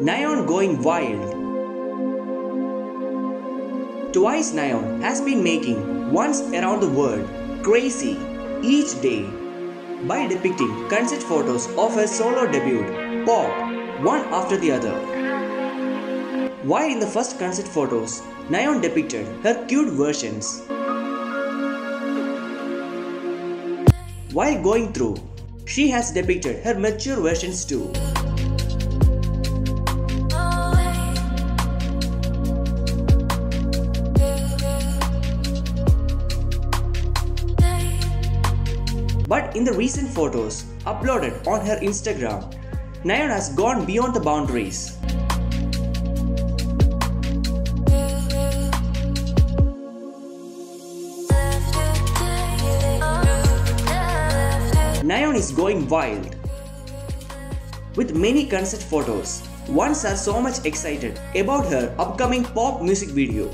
Nayeon going wild. Twice Nayeon has been making once around the world crazy each day by depicting concept photos of her solo debut, Pop, one after the other. While in the first concept photos, Nayeon depicted her cute versions. While going through, she has depicted her mature versions too. But in the recent photos uploaded on her Instagram, Nayeon has gone beyond the boundaries. Nayeon is going wild. With many concept photos, ones are so much excited about her upcoming pop music video.